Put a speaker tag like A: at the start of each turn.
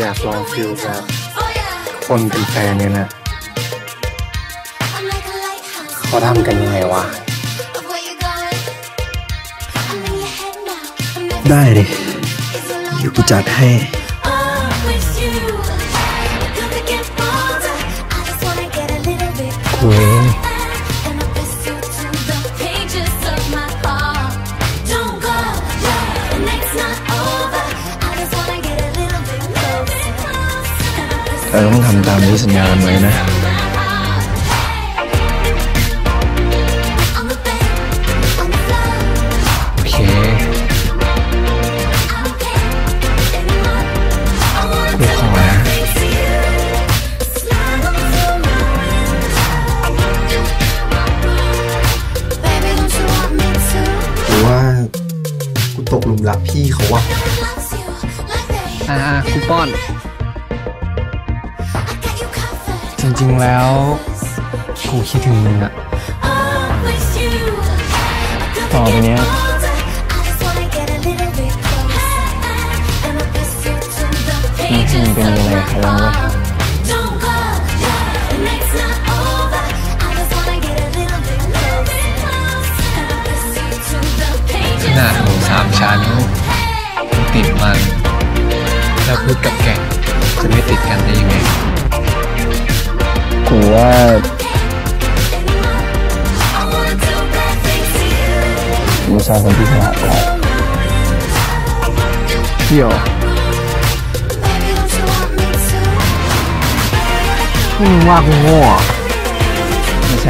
A: อยากลองฟิลแบบคนเป็นแฟนเนี่ยนะเขาทำกันยังไงวะ
B: ได้ดิเดี๋ยวกูจัดให้
A: เว้ย
B: เราต้องทำตามที่สัญญากันไว้นะ
A: โอเค
B: กูขอนะหรือว่ากูตกหลุมรักพี่เขาวะ
A: อ่าคูป้อน จริงๆแล้ว กูคิดถึงมึงอะ
B: ต่อไปเนี้ย
A: ไม่ให้มึงเป็นอะไรกับใครแล้วเว้ยขนาดหมูสามชั้นติดมัน แล้วพูดกับแก กู
B: ชอบคนที่ฉลาดกว่า
A: พี่หรอมึงว่ากูโง่เห